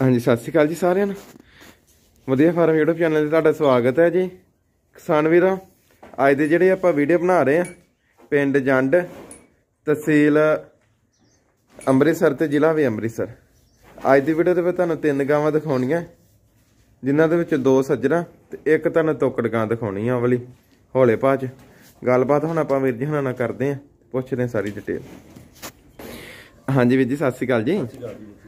ਹਾਂਜੀ, ਸਤਿ ਸ਼੍ਰੀ ਅਕਾਲ ਜੀ ਸਾਰਿਆਂ ਨੂੰ। ਵਧੀਆ ਫਾਰਮ YouTube ਚੈਨਲ ਤੇ ਤੁਹਾਡਾ ਸਵਾਗਤ ਹੈ ਜੀ। ਕਿਸਾਨ ਵੀਰਾਂ, ਅੱਜ ਦੇ ਜਿਹੜੇ ਆਪਾਂ ਵੀਡੀਓ ਬਣਾ ਰਹੇ ਆ ਪਿੰਡ ਜੰਡ, ਤਹਿਸੀਲ ਅੰਮ੍ਰਿਤਸਰ ਤੇ ਜ਼ਿਲ੍ਹਾ ਵੀ ਅੰਮ੍ਰਿਤਸਰ। ਅੱਜ ਦੀ ਵੀਡੀਓ ਦੇ ਵਿੱਚ ਤੁਹਾਨੂੰ ਤਿੰਨ ਗਾਵਾਂ ਦਿਖਾਉਣੀਆਂ, ਜਿਨ੍ਹਾਂ ਦੇ ਵਿੱਚ ਦੋ ਸੱਜਣਾ ਤੇ ਇੱਕ ਤੁਹਾਨੂੰ ਤੋਕੜ ਗਾਂ ਦਿਖਾਉਣੀ ਆ ਵਾਲੀ, ਹੌਲੇ ਭਾਜ ਗੱਲਬਾਤ ਹੁਣ ਆਪਾਂ ਵੀਰ ਜੀ ਹੁਣਾਂ ਨਾਲ ਕਰਦੇ ਆ ਪੁੱਛਦੇ ਆ ਸਾਰੀ ਡਿਟੇਲ ਹਾਂਜੀ ਵੀਰ ਜੀ। ਸਤਿ ਸ਼੍ਰੀ ਅਕਾਲ ਜੀ।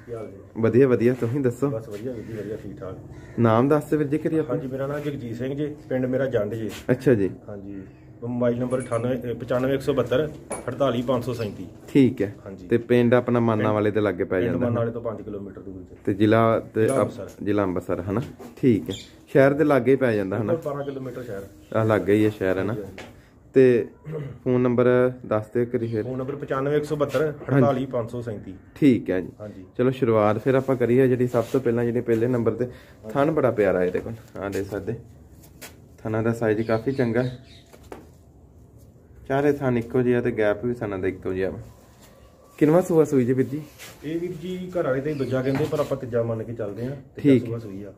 ਕੀ ਹਾਲ ਜੀ। ਵਧੀਆ ਵਧੀਆ ਤੁਸੀਂ ਦੱਸੋ? ਬਸ ਵਧੀਆ ਵਧੀਆ ਵਧੀਆ ਠੀਕ ਠਾਕ। ਨਾਮ ਦੱਸ ਦਿਓ ਵੀਰ ਜੀ ਕਰੀ ਆਪਾਂ ਹਾਂਜੀ ਮੇਰਾ ਨਾਮ ਜਗਜੀਤ ਸਿੰਘ ਜੀ ਪਿੰਡ ਮੇਰਾ ਜੰਡ ਜੀ। ਅੱਛਾ ਜੀ। ਹਾਂਜੀ ਮੋਬਾਈਲ ਨੰਬਰ 98 95172 48537 ਠੀਕ ਹੈ। ਤੇ ਪਿੰਡ ਆਪਣਾ ਮਾਨਾ ਵਾਲੇ ਦੇ ਲਾਗੇ ਪੈ ਜਾਂਦਾ। ਮਨ ਵਾਲੇ ਤੋਂ 5 ਕਿਲੋਮੀਟਰ ਦੂਰ ਤੇ ਤੇ ਜ਼ਿਲ੍ਹਾ ਤੇ ਜ਼ਿਲ੍ਹਾ ਅੰਮ੍ਰਿਤਸਰ। ਹਨਾ? ਠੀਕ ਹੈ। ਸ਼ਹਿਰ ਦੇ ਲਾਗੇ ਹੀ ਪੈ ਜਾਂਦਾ ਹਨਾ? 12 ਕਿਲੋਮੀਟਰ ਸ਼ਹਿਰ। ਆ ਲਾਗੇ ਹੀ ਹੈ ਸ਼ਹਿਰ ਹਨਾ? ਤੇ ਫੋਨ ਨੰਬਰ ਦੱਸ ਦਿਓ ਕਰੀ ਫਿਰ। ਫੋਨ ਨੰਬਰ 95172 48537 ਠੀਕ ਹੈ ਜੀ। ਹਾਂਜੀ। ਚਲੋ ਸ਼ੁਰੂਆਤ ਫਿਰ ਆਪਾਂ ਕਰੀਏ ਜਿਹੜੀ ਸਭ ਤੋਂ ਪਹਿਲਾਂ ਜਿਹੜੀ ਪਹਿਲੇ ਨੰਬਰ ਤੇ ਥਣ ਬੜਾ ਪਿਆਰਾ ਇਹਦੇ ਕੋਲ। ਆ ਦੇ ਸਕਦੇ। ਥਣਾ ਦਾ ਸਾਈਜ਼ ਕਾਫੀ ਚੰਗਾ। ਚਾਰੇ ਥਣ ਇੱਕੋ ਜਿਹਾ ਤੇ ਗੈਪ ਵੀ ਥਣਾ ਦਾ ਇੱਕੋ ਜਿਹਾ। ਕਿੰਨਵਾਂ ਸੂਆ ਸੂਈ ਜੀ ਵੀਰ ਜੀ? ਇਹ ਵੀਰ ਜੀ ਘਰ ਵਾਲੇ ਤੇ ਦੂਜਾ ਕਹਿੰਦੇ ਪਰ ਆਪਾਂ ਤੀਜਾ ਮੰਨ ਕੇ ਚੱਲਦੇ ਆ ਠੀਕ। ਸੂਆ ਸੂਈ ਆ।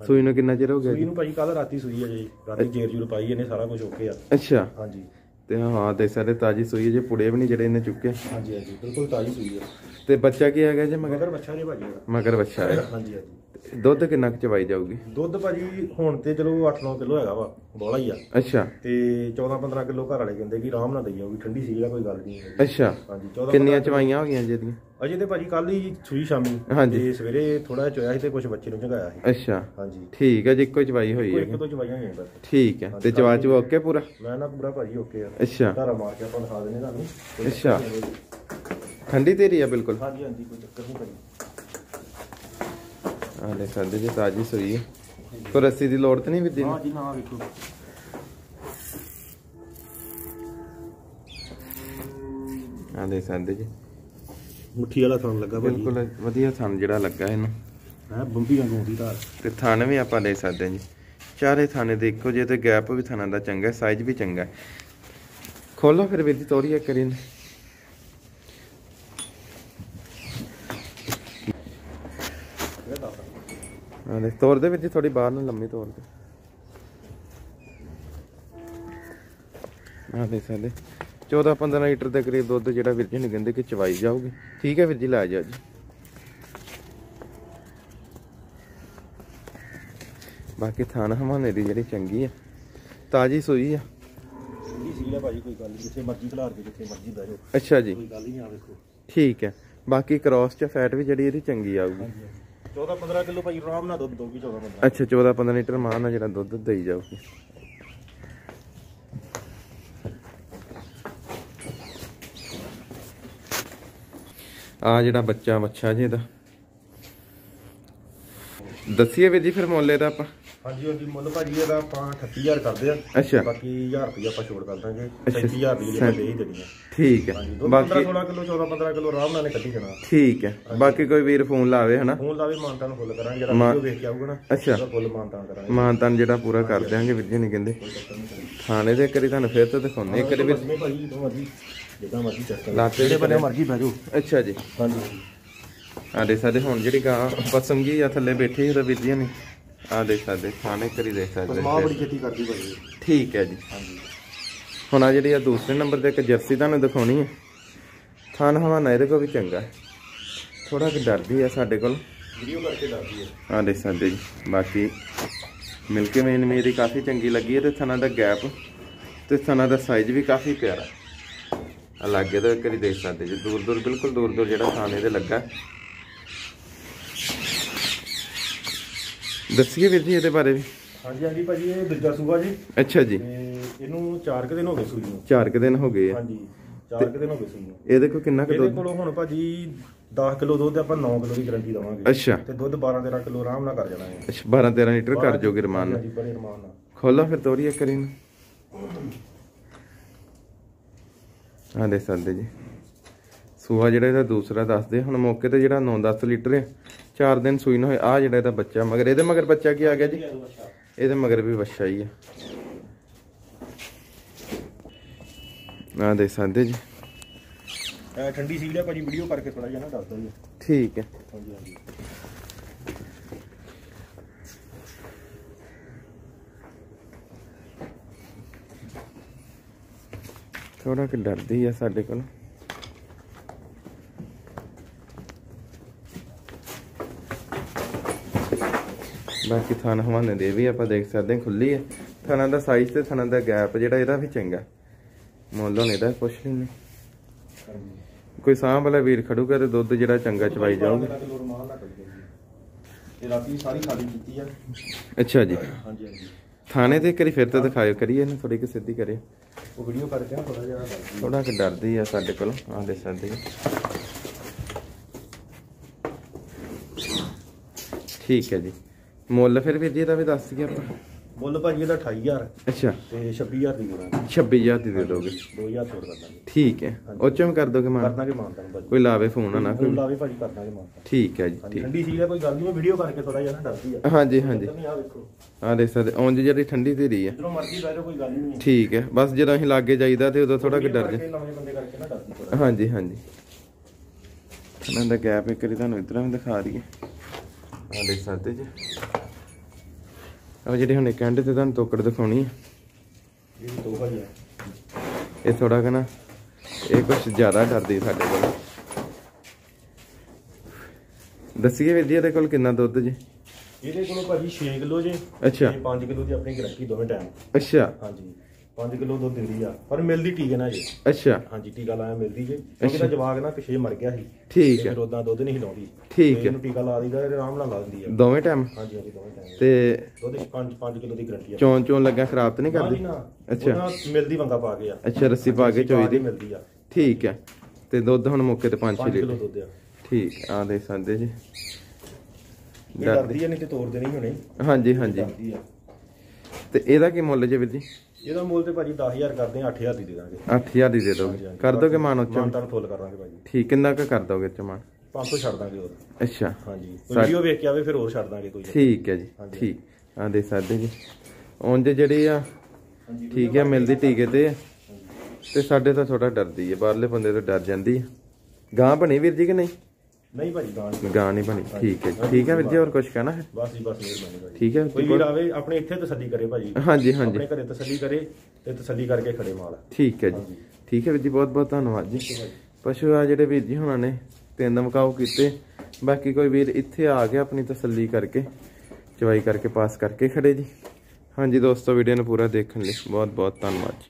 ਸੂਈ ਨੂੰ ਕਿੰਨਾ ਚਿਰ ਹੋ ਗਿਆ ਸੂਈ ਜੀ? ਨੂੰ ਭਾਜੀ ਕੱਲ ਰਾਤੀ ਸੂਈ ਆ ਜੀ। ਰਾਤੀ ਜੇਰ ਜੂਰ ਪਾਈ ਇਹਨੇ ਸਾਰਾ ਕੁਝ ਓਕੇ ਆ। ਅੱਛਾ। ਹਾਂਜੀ। ਤੇ ਹਾਂ ਦੇ ਸਾਰੇ ਤਾਜੀ ਸੂਈ ਹੈ ਜੇ ਪੁੜੇ ਵੀ ਨਹੀਂ ਜਿਹੜੇ ਇਹਨੇ ਚੁੱਕੇ। ਹਾਂਜੀ ਹਾਂਜੀ ਬਿਲਕੁਲ ਤਾਜ਼ੀ ਸੂਈ ਆ। ਤੇ ਬੱਚਾ ਕੀ ਹੈਗਾ ਜੇ ਮਗਰ? ਮਗਰ ਬੱਚਾ ਜੇ ਭਾਜੀ ਇਹਦਾ। ਮਗਰ ਬੱਚਾ ਹੈ। ਹਾਂਜੀ ਹਾਂਜੀ। ਤੇ ਦੁੱਧ ਕਿੰਨਾ ਕੁ ਚਵਾਈ ਜਾਊਗੀ? ਦੁੱਧ ਭਾਜੀ ਹੁਣ ਤੇ ਚਲੋ 8-9 ਕਿਲੋ ਹੈਗਾ ਵਾ ਬੋਲਾ ਹੀ ਆ। ਅੱਛਾ। ਤੇ 14-15 ਕਿਲੋ ਘਰ ਵਾਲੇ ਕਹਿੰਦੇ ਕਿ ਆਰਾਮ ਨਾਲ ਦਈ ਜਾਊਗੀ ਠੰਡੀ ਸੀ ਕੋਈ ਗੱਲ ਨਹੀਂ ਹੈਗੀ। ਅੱਛਾ। ਹਾਂਜੀ 14 ਕਿੰਨੀਆਂ ਚਵਾਈਆਂ ਹੋ ਗਈਆਂ ਜੀ ਇਹਦੀਆਂ? ਅਜੇ ਤੇ ਭਾਜੀ ਕੱਲ ਹੀ ਸੂਈ ਸ਼ਾਮੀ। ਹਾਂਜੀ। ਤੇ ਸਵੇਰੇ ਥੋੜਾ ਜਿਹਾ ਚੋਇਆ ਸੀ ਤੇ ਕੁਝ ਬੱਚੇ ਨੂੰ ਝਗਾਇਆ ਸੀ। ਅੱਛਾ। ਹਾਂਜੀ। ਠੀਕ ਹੈ ਜੀ ਇੱਕੋ ਹੀ ਚਵਾਈ ਹੋਈ ਹੈ ਇੱਕ ਦੋ ਚਵਾਈਆਂ ਹੋਈਆਂ ਬਸ। ਠੀਕ ਹੈ ਤੇ ਚਵਾ ਚੂ ਓਕੇ ਪੂਰਾ? ਮੈਂ ਨਾ ਪੂਰਾ ਭਾਜੀ ਓਕੇ ਆ। ਅੱਛਾ। ਧਾਰਾ ਮਾਰ ਕੇ ਆਪਾਂ ਦਿਖਾ ਦਿੰਦੇ ਤੁਹਾਨੂੰ। ਅੱਛਾ। ਠੰਡੀ ਤੇਰੀ ਆ ਬਿਲਕੁਲ। ਹਾਂਜੀ ਹਾਂਜੀ ਕੋਈ ਚੱਕਰ ਨਹੀਂ ਭਾਜੀ। ਆ ਲੈ ਸਕਦੇ ਜੀ ਤਾਜੀ ਸੂਈ ਹੈ ਕੋਈ ਰੱਸੀ ਦੀ ਲੋੜ ਤੇ ਨਹੀਂ ਜੀ ਹਾਂ ਜੀ ਨਾ ਵੇਖੋ। ਆ ਲੈ ਸਕਦੇ ਜੀ ਮੁੱਠੀ ਵਾਲਾ ਥਣ ਲੱਗਾ ਭਾਜੀ। ਬਿਲਕੁਲ ਵਧੀਆ ਥਣ ਜਿਹੜਾ ਲੱਗਾ ਇਹਨੂੰ। ਹੈ ਬੰਬੀ ਵਾਂਗੂ ਦੀ ਧਾਰ ਤੇ ਥਣ ਵੀ ਆਪਾਂ ਲੈ ਸਕਦੇ ਹਾਂ ਜੀ। ਚਾਰੇ ਥਾਣੇ ਦੇ ਇੱਕੋ ਜਿਹੇ ਤੇ ਗੈਪ ਵੀ ਥਣਾਂ ਦਾ ਚੰਗਾ ਸਾਈਜ਼ ਵੀ ਚੰਗਾ। ਹੈ। ਖੋਲੋ ਫਿਰ ਵੀਰ ਜੀ ਤੋਰੀ ਇੱਕ ਕਰੀ ਇਹ ਦੱਸ ਆ ਲੈ ਤੋਰ ਦੇ ਵਿੱਚ ਥੋੜੀ ਬਾਹਰ ਨੂੰ ਲੰਮੀ ਤੋਰ ਦੇ। ਆ ਦੇ ਸਕਦੇ। 14 15 ਲੀਟਰ ਦੇ ਕਰੀਬ ਦੁੱਧ ਜਿਹੜਾ ਵੀਰ ਜੀ ਨੇ ਕਹਿੰਦੇ ਕਿ ਚਵਾਈ ਜਾਊਗੀ। ਠੀਕ ਹੈ ਵੀਰ ਜੀ ਲੈ ਜਾਓ ਜੀ। ਬਾਕੀ ਥਾਣ ਹਮਾਨੇ ਦੀ ਜਿਹੜੀ ਚੰਗੀ ਆ ਤਾਜੀ ਸੂਈ ਆ। ਠੰਡੀ ਸੀ ਲੈ ਭਾਜੀ ਕੋਈ ਗੱਲ ਨਹੀਂ ਜਿੱਥੇ ਮਰਜ਼ੀ ਖਿਲਾਰ ਕੇ ਜਿੱਥੇ ਮਰਜ਼ੀ ਬਹਿ ਜਾਓ। ਅੱਛਾ ਜੀ। ਕੋਈ ਗੱਲ ਨਹੀਂ ਆ ਵੇਖੋ। ਠੀਕ ਹੈ। ਬਾਕੀ ਕ੍ਰਾਸ ਚ ਫੈਟ ਵੀ ਜਿਹੜੀ ਇਹਦੀ ਚੰਗੀ ਆਊਗੀ। 14 15 ਕਿਲੋ ਭਾਈ ਆਰਾਮ ਨਾਲ ਦੁੱਧ ਦੋਗੀ 14 15 ਅੱਛਾ 14 15 ਲੀਟਰ ਮਾਂ ਨਾਲ ਜਿਹੜਾ ਦੁੱਧ ਦੇਈ ਜਾਊਗੀ। ਆ ਜਿਹੜਾ ਬੱਚਾ ਬੱਚਾ ਜੀ ਇਹਦਾ। ਦੱਸੀਏ ਵੀਰ ਜੀ ਫਿਰ ਮੁੱਲ ਦਾ ਆਪਾਂ। ਹਾਂਜੀ ਹਾਂਜੀ ਮੁੱਲ ਭਾਜੀ ਇਹਦਾ ਆਪਾਂ 38000 ਕਰਦੇ ਆ। ਅੱਛਾ। ਬਾਕੀ 1000 ਰੁਪਏ ਆਪਾਂ ਛੋੜ ਕਰ ਦਾਂਗੇ। ਅੱਛਾ। 37000 ਦੀ ਜਿਹੜੀ ਦੇ ਹੀ ਦੇਣੀ ਆ। ਠੀਕ ਹੈ ਹਾਂਜੀ ਦੁੱਧ 15 ਬਾਕੀ 16 ਕਿਲੋ 14 15 ਕਿਲੋ ਆਰਾਮ ਨਾਲ ਨੇ ਕੱਢੀ ਜਾਣਾ। ਠੀਕ ਹੈ ਬਾਕੀ ਕੋਈ ਵੀਰ ਫੋਨ ਲਾਵੇ ਹਨਾ? ਫੋਨ ਲਾਵੇ ਮਾਨਤਾਂ ਨੂੰ ਫੁੱਲ ਕਰਾਂਗੇ ਜਿਹੜਾ ਵੀਡੀਓ ਵੇਖ ਕੇ ਆਊਗਾ ਨਾ ਅੱਛਾ। ਫੁੱਲ ਮਾਨਤਾਂ ਕਰਾਂਗੇ। ਮਾਨ ਤਾਨ ਜਿਹੜਾ ਪੂਰਾ ਕਰ ਦਿਆਂਗੇ ਵੀਰ ਜੀ ਨਹੀਂ ਕਹਿੰਦੇ। ਥਾਣੇ ਦੇ ਕਰੀ ਤੁਹਾਨੂੰ ਫਿਰ ਤੋਂ ਦਿਖਾਉਣੇ ਇੱਕ ਵਾਰੀ ਵੀਰ ਭਾਜੀ ਜਦੋਂ ਮਰਜ਼ੀ ਜਿੱਦਾਂ ਮਰਜ਼ੀ ਚੱਕ ਕਰ ਲਾਤੇ ਜਿਹੜੇ ਬੰਨੇ ਮਰਜ਼ੀ ਬਹਿ ਜਾਓ। ਅੱਛਾ ਜੀ। ਹਾਂਜੀ। ਆ ਦੇ ਸਾਡੇ ਹੁਣ ਜਿਹੜੀ ਗਾਂ ਪਸੰਗੀ ਆ ਥੱਲੇ ਬੈਠੀ ਜੀ ਨੇ ਆ ਦੇ ਸਾਡੇ ਥਾਣੇ ਕਰੀ ਦੇ ਸਕਦੇ ਮਾਂ ਬੜੀ ਖੇਤੀ ਕਰਦੀ ਭਾਜੀ ਠੀਕ ਹੈ ਜੀ। ਹੁਣ ਆ ਜਿਹੜੀ ਆ ਦੂਸਰੇ ਨੰਬਰ ਤੇ ਇੱਕ ਜਰਸੀ ਤੁਹਾਨੂੰ ਦਿਖਾਉਣੀ ਹੈ। ਥਾਨ ਹਵਾਨਾ ਇਹਦੇ ਕੋਲ ਵੀ ਚੰਗਾ ਥੋੜਾ ਕਿ ਡਰਦੀ ਆ ਸਾਡੇ ਕੋਲ। ਵੀਡੀਓ ਕਰਕੇ ਦੱਸਦੀ ਹੈ। ਆ ਦੇ ਸਕਦੇ ਜੀ। ਬਾਕੀ ਮਿਲ ਕੇ ਮੇਨ ਮੇਰੀ ਕਾਫੀ ਚੰਗੀ ਲੱਗੀ ਹੈ ਤੇ ਥਣਾ ਦਾ ਗੈਪ ਤੇ ਥਣਾ ਦਾ ਸਾਈਜ਼ ਵੀ ਕਾਫੀ ਪਿਆਰਾ ਆ ਲਾਗੇ ਤੋਂ ਕਰੀ ਦੇਖ ਸਕਦੇ ਜੀ। ਦੂਰ ਦੂਰ ਬਿਲਕੁਲ ਦੂਰ ਦੂਰ ਜਿਹੜਾ ਥਾਣੇ ਦੇ ਲੱਗਾ ਦੱਸੀਏ ਵੀਰ ਜੀ ਇਹਦੇ ਬਾਰੇ ਵੀ। ਹਾਂਜੀ ਹਾਂਜੀ ਭਾਜੀ ਇਹ ਦੂਜਾ ਸੂਆ ਜੀ। ਅੱਛਾ ਜੀ। ਤੇ ਇਹਨੂੰ 4 ਕੁ ਦਿਨ ਹੋ ਗਏ ਸੂਈ ਨੂੰ। ਚਾਰ ਕੁ ਦਿਨ ਹੋ ਗਏ ਆ। ਹਾਂਜੀ 4 ਕੁ ਦਿਨ ਹੋ ਗਏ ਸੂਈ ਨੂੰ। ਇਹਦੇ ਕੋਲ ਕਿੰਨਾ ਕੁ ਇਹਦੇ ਦੁੱਧ? ਕੋਲੋਂ ਹੁਣ ਭਾਜੀ 10 ਕਿਲੋ ਦੁੱਧ ਆਪਾਂ 9 ਕਿਲੋ ਦੀ ਗਾਰੰਟੀ ਦਵਾਂਗੇ। ਅੱਛਾ। ਤੇ ਦੁੱਧ 12 13 ਕਿਲੋ ਆਰਾਮ ਨਾਲ ਕਰ ਜਾਣਾ ਹੈ ਅੱਛਾ 12 13 ਲੀਟਰ ਕਰ ਜੋਗੇ ਰਮਾਨ ਨਾਲ। ਹਾਂਜੀ ਬੜੇ ਰਮਾਨ ਨਾਲ। ਖੋਲੋ ਫਿਰ ਤੋਰੀ ਇੱਕ ਕਰੀ ਨੂੰ ਆ ਦੇ ਸਕਦੇ ਜੀ। ਸੂਆ ਜਿਹੜਾ ਇਹਦਾ ਦੂਸਰਾ ਦੱਸਦੇ ਹੁਣ ਮੌਕੇ ਤੇ ਜਿਹੜਾ 9-10 ਲੀਟਰ ਹੈ ਚਾਰ ਦਿਨ ਸੂਈ ਨਾ ਹੋਏ ਆ ਜਿਹੜਾ ਇਹਦਾ ਬੱਚਾ ਮਗਰ ਇਹਦੇ ਮਗਰ ਬੱਚਾ ਕੀ ਆ ਗਿਆ ਜੀ? ਇਹਦੇ ਮਗਰ ਵੀ ਬੱਚਾ ਹੀ ਆ। ਆ ਦੇ ਸਕਦੇ ਜੀ। ਠੰਡੀ ਸੀਲ ਹੈ ਭਾਜੀ ਵੀਡੀਓ ਕਰਕੇ ਥੋੜਾ ਜਿਹਾ ਨਾ ਦੱਸ ਦੋ ਠੀਕ ਹੈ। ਥੋੜਾ ਕਿ ਡਰਦੀ ਆ ਸਾਡੇ ਕੋਲ। ਬਾਕੀ ਥਣ ਹਵਾਨੇ ਦੇ ਵੀ ਆਪਾਂ ਦੇਖ ਸਕਦੇ ਹਾਂ ਖੁੱਲੀ ਹੈ। ਥਣਾਂ ਦਾ ਸਾਈਜ਼ ਤੇ ਥਣਾਂ ਦਾ ਗੈਪ ਜਿਹੜਾ ਇਹਦਾ ਵੀ ਚੰਗਾ ਮੁੱਲ ਹੁਣ ਇਹਦਾ ਪੁੱਛ ਲੈਂਦੇ ਕੋਈ ਸਾਂਭ ਵਾਲਾ ਵੀਰ ਖੜੂਗਾ ਤੇ ਦੁੱਧ ਜਿਹੜਾ ਚੰਗਾ ਚਵਾਈ ਜਾਊਗਾ। ਕਿਲੋ ਰਮਾਨ ਨਾ ਕਰੀ ਤੇ ਰਾਤੀ ਸਾਰੀ ਖਾਲੀ ਕੀਤੀ ਆ। ਅੱਛਾ ਜੀ। ਹਾਂਜੀ ਹਾਂਜੀ। ਥਾਣੇ ਤੇ ਕਰੀ ਫਿਰ ਤਾਂ ਦਿਖਾਇਓ ਕਰੀਏ ਇਹਨੂੰ ਥੋੜੀ ਕਿ ਸਿੱਧੀ ਕਰਿਓ। ਉਹ ਵੀਡੀਓ ਕਰਕੇ ਨਾ ਥੋੜਾ ਜਿਹਾ ਥੋੜਾ ਕਿ ਡਰਦੀ ਆ ਸਾਡੇ ਕੋਲ ਆ ਦੇ ਸਕਦੇ ਠੀਕ ਹੈ ਜੀ। ਮੁੱਲ ਫਿਰ ਵੀਰ ਜੀ ਇਹਦਾ ਵੀ ਦੱਸ ਦਈਏ ਆਪਾਂ। ਮੁੱਲ ਭਾਜੀ ਇਹਦਾ 28000 ਅੱਛਾ। ਤੇ 26000 ਦੀ ਦੇਣਾ। 26000 ਦੀ ਦੇ ਦੋਗੇ। 2000 ਛੋੜ ਕਰ ਦਾਂਗੇ ਠੀਕ ਹੈ। ਉਹ ਚੋਂ ਕਰ ਦੋਗੇ ਕਰ ਮਾਨ ਮਾਨਤਾਨ ਭਾਜੀ। ਕੋਈ ਲਾਵੇ ਫੋਨ ਨਾ ਕੋਈ ਲਾਵੇ ਭਾਜੀ ਕਰ ਦਾਂਗੇ ਮਾਨਤਾਨ ਠੀਕ ਹੈ ਜੀ ਠੀਕ। ਠੰਡੀ ਸੀ ਕੋਈ ਗੱਲ ਨਹੀਂ ਮੈਂ ਵੀਡੀਓ ਕਰਕੇ ਥੋੜਾ ਜਿਹਾ ਨਾ ਡਰਦੀ ਆ। ਹਾਂਜੀ ਹਾਂਜੀ। ਆ ਦੇਖ ਸਕਦੇ ਉਂਝ ਜਿਹੜੀ ਠੰਡੀ ਧੀਰੀ ਆ। ਜਦੋਂ ਮਰਜ਼ੀ ਬਹਿ ਜਾਓ ਕੋਈ ਗੱਲ ਨਹੀਂ ਠੀਕ ਹੈ ਬਸ ਜਦੋਂ ਅਸੀਂ ਲਾਗੇ ਜਾਈਦਾ ਤੇ ਉਦੋਂ ਥੋੜਾ ਕਿ ਡਰ ਜਾ ਹਾਂਜੀ ਹਾਂਜੀ। ਇਹਨਾਂ ਦਾ ਗੈਪ ਇੱਕ ਵਾਰੀ ਤੁਹਾਨੂੰ ਇਧਰਾਂ ਵੀ ਦਿਖਾ ਦਈਏ। ਆ ਦੇਖ ਸਕਦੇ ਜੀ। ਆ ਜਿਹੜੇ ਹੁਣ ਇੱਕ ਐਂਡ ਤੇ ਤੁਹਾਨੂੰ ਤੋਕੜ ਦਿਖਾਉਣੀ ਹੈ ਇਹ ਭਾਜੀ ਆ। ਇਹ ਥੋੜਾ ਕਨਾ ਇਹ ਕੁਝ ਜ਼ਿਆਦਾ ਡਰਦੀ ਸਾਡੇ ਕੋਲ। ਦੱਸੀਏ ਵੀਰ ਜੀ ਇਹਦੇ ਕੋਲ ਕਿੰਨਾ ਦੁੱਧ ਜੀ? ਇਹਦੇ ਕੋਲੋਂ ਭਾਜੀ 6 ਕਿਲੋ ਜੇ ਅੱਛਾ। ਤੇ 5 ਕਿਲੋ ਦੀ ਆਪਣੀ ਗਰੰਟੀ ਦੋਵੇਂ ਟਾਈਮ ਅੱਛਾ। ਹਾਂਜੀ। 5 ਕਿਲੋ ਦੁੱਧ ਦਿੰਦੀ ਆ। ਪਰ ਮਿਲਦੀ ਟੀਕੇ ਨਾਲ ਜੀ ਅੱਛਾ। ਹਾਂਜੀ ਟੀਕਾ ਲਾਇਆ ਮਿਲਦੀ ਜੇ। ਕਿਉਂਕਿ ਦਾ ਜਵਾਗ ਨਾ ਪਿਛੇ ਮਰ ਗਿਆ ਸੀ। ਠੀਕ ਹੈ ਫਿਰ ਉਦਾਂ ਦੁੱਧ ਨਹੀਂ ਲਾਉਂਦੀ। ਠੀਕ ਹੈ ਇਹਨੂੰ ਟੀਕਾ ਲਾ ਤੇ ਆਰਾਮ ਨਾਲ ਲਾ ਦਿੰਦੀ ਆ। ਦੋਵੇਂ ਟਾਈਮ ਹਾਂਜੀ ਹਾਂਜੀ ਦੋਵੇਂ ਟਾਈਮ ਤੇ ਦੁੱਧ 5 5 ਕਿਲੋ ਦੀ ਗਰੰਟੀ ਆ। ਚੋਂ ਚੋਂ ਲੱਗਾ ਖਰਾਬ ਤਾਂ ਨਹੀਂ ਨਾ ਕਰਦੀ? ਨਾ। ਅੱਛਾ। ਮਿਲਦੀ ਵੰਗਾ ਪਾ ਕੇ ਆ। ਅੱਛਾ ਰੱਸੀ ਪਾ ਕੇ ਚੋਈ ਦੀ। ਮਿਲਦੀ ਆ। ਠੀਕ ਹੈ ਤੇ ਦੁੱਧ ਹੁਣ ਮੌਕੇ ਤੇ 5 5 6 ਕਿਲੋ ਦੁੱਧ ਆ। ਠੀਕ ਆ ਦੇਖ ਸਕਦੇ ਜੀ। ਇਹ ਡਰਦੀ ਆ ਨਹੀਂ ਤੇ ਤੋੜ ਦੇਣੀ ਹੁਣੇ। ਹਾਂਜੀ ਹਾਂਜੀ। ਤੇ ਇਹਦਾ ਕੀ ਮੁੱਲ ਜੇ ਵੀਰ ਜੀ? ਇਹਦਾ ਮੁੱਲ ਤੇ ਭਾਜੀ 10000 ਕਰਦੇ ਆ 8000 ਦੀ ਦੇ ਦਾਂਗੇ। 8000 ਦੀ ਦੇ ਦੋਗੇ ਕਰ ਦੋਗੇ ਮਾਨ ਉੱਚਾ? ਮਾਨਤਾਨ ਫੁੱਲ ਕਰਾਂਗੇ ਭਾਜੀ। ਠੀਕ ਕਿੰਨਾ ਕੁ ਕਰ ਦੋਗੇ ਚਮਾਨ 500 ਛੱਡ ਦਾਂਗੇ ਹੋਰ। ਅੱਛਾ। ਹਾਂਜੀ। ਵੀਡੀਓ ਵੇਖ ਕੇ ਆਵੇ ਫਿਰ ਹੋਰ ਛੱਡ ਦਾਂਗੇ ਕੋਈ ਠੀਕ ਹੈ ਜੀ। ਠੀਕ। ਆ ਦੇ ਸਕਦੇ ਜੀ। ਉਂਝ ਜਿਹੜੀ ਆ ਠੀਕ ਹੈ ਮਿਲਦੀ ਟੀਕੇ ਤੇ। ਤੇ ਸਾਡੇ ਤਾਂ ਥੋੜਾ ਡਰਦੀ ਹੈ ਬਾਹਰਲੇ ਬੰਦੇ ਤੋਂ ਡਰ ਜਾਂਦੀ ਹੈ। ਗਾਂ ਬਣੀ ਵੀਰ ਜੀ ਕਿ ਨਹੀਂ? ਨਹੀਂ ਭਾਜੀ ਗਾਣ ਗਾਂ ਨਹੀਂ ਬਣੀ। ਠੀਕ ਹੈ ਠੀਕ ਹੈ ਵੀਰ ਜੀ ਹੋਰ ਕੁਝ ਕਹਿਣਾ ਹੈ? ਬਸ ਜੀ ਬਸ ਮਿਹਰਬਾਨੀ ਭਾਜੀ। ਠੀਕ ਹੈ ਕੋਈ ਵੀਰ ਆਵੇ ਆਪਣੇ ਇੱਥੇ ਤਸੱਲੀ ਕਰੇ ਭਾਜੀ। ਹਾਂਜੀ ਹਾਂਜੀ। ਆਪਣੇ ਘਰੇ ਤਸੱਲੀ ਕਰੇ ਤੇ ਤਸੱਲੀ ਕਰਕੇ ਖੜੇ ਮਾਲ। ਠੀਕ ਹੈ ਜੀ। ਠੀਕ ਹੈ ਵੀਰ ਜੀ ਬਹੁਤ ਬਹੁਤ ਧੰਨਵਾਦ ਜੀ। ਪਸ਼ੂ ਆ ਜਿਹੜੇ ਵੀਰ ਜੀ ਹੁਣਾਂ ਨੇ ਤਿੰਨ ਮਕਾਓ ਕੀਤੇ। ਬਾਕੀ ਕੋਈ ਵੀਰ ਇੱਥੇ ਆ ਕੇ ਆਪਣੀ ਤਸੱਲੀ ਕਰਕੇ ਚਵਾਈ ਕਰਕੇ ਪਾਸ ਕਰਕੇ ਖੜੇ ਜੀ। ਹਾਂਜੀ ਦੋਸਤੋ ਵੀਡੀਓ ਨੂੰ ਪੂਰਾ ਦੇਖਣ ਲਈ ਬਹੁਤ ਬਹੁਤ ਧੰਨਵਾਦ